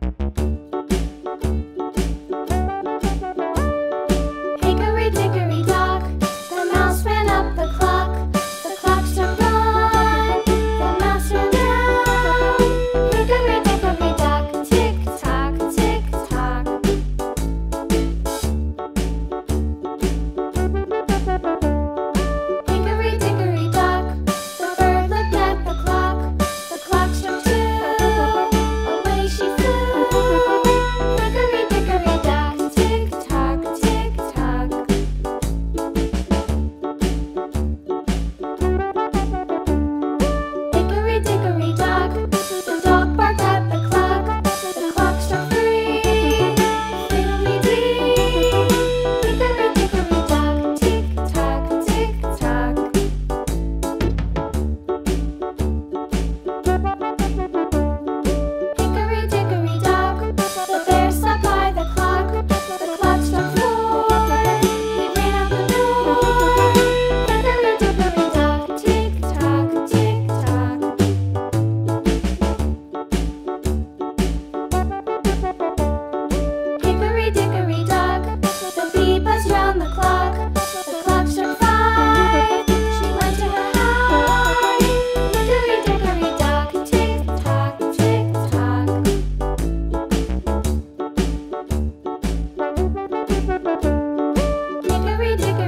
Bye. Take